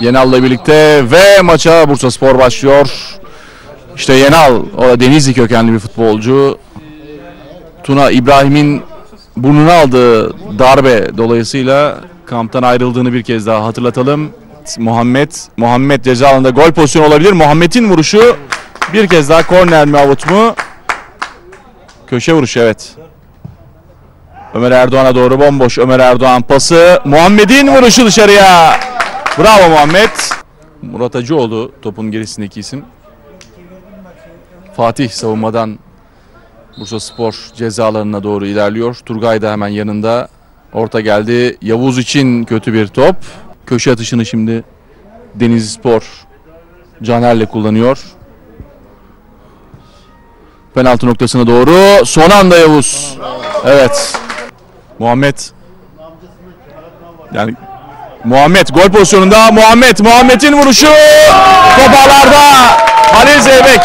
Yenal'la birlikte ve maça Bursa Spor başlıyor. İşte Yenal, o da Denizli kökenli bir futbolcu. Tuna İbrahim'in burnuna aldığı darbe dolayısıyla kamptan ayrıldığını bir kez daha hatırlatalım. Muhammed, Muhammed ceza alanında gol pozisyonu olabilir. Muhammed'in vuruşu bir kez daha korner mi avut mu? Köşe vuruşu evet. Ömer Erdoğan'a doğru bomboş Ömer Erdoğan pası. Muhammed'in vuruşu dışarıya. Bravo Muhammed. Murat Hacıoğlu topun gerisindeki isim. Fatih savunmadan Bursa Spor cezalarına doğru ilerliyor. Turgay da hemen yanında. Orta geldi. Yavuz için kötü bir top. Köşe atışını şimdi Denizli Spor Caner'le kullanıyor. Penaltı noktasına doğru. Son anda Yavuz. Evet. Muhammed. Yani Muhammed gol pozisyonunda. Muhammed Muhammed'in vuruşu. Top ağlarda Halil Zeybek.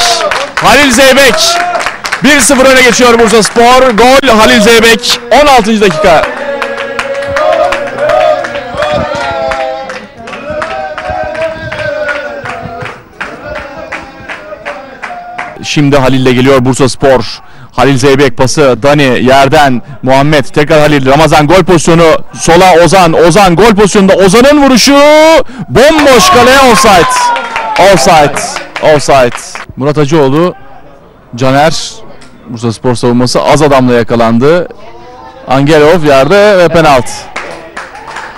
Halil Zeybek. 1-0 öne geçiyor Bursa Spor. Gol Halil Zeybek. 16. dakika. Şimdi Halil'le geliyor Bursa Spor. Halil Zeybek pası Dani yerden Muhammed tekrar Halil Ramazan gol pozisyonu sola Ozan Ozan gol pozisyonunda Ozan'ın vuruşu bomboş kaleye offside. Offside offside. Murat Hacıoğlu Caner Bursa Spor savunması az adamla yakalandı. Angelov yerde ve penaltı.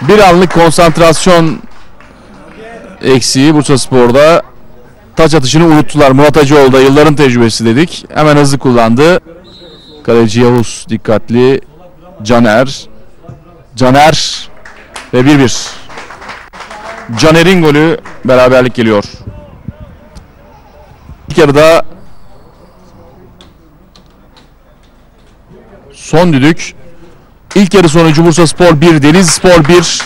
Bir anlık konsantrasyon eksiği Bursa Spor'da taç atışını unuttular. Murat Hacıoğlu da yılların tecrübesi dedik. Hemen hızlı kullandı. Kaleci Yavuz dikkatli. Caner. Caner ve 1-1. Caner'in golü beraberlik geliyor. İlk yarıda son düdük. İlk yarı sonucu Bursa Spor 1, Denizli Spor 1.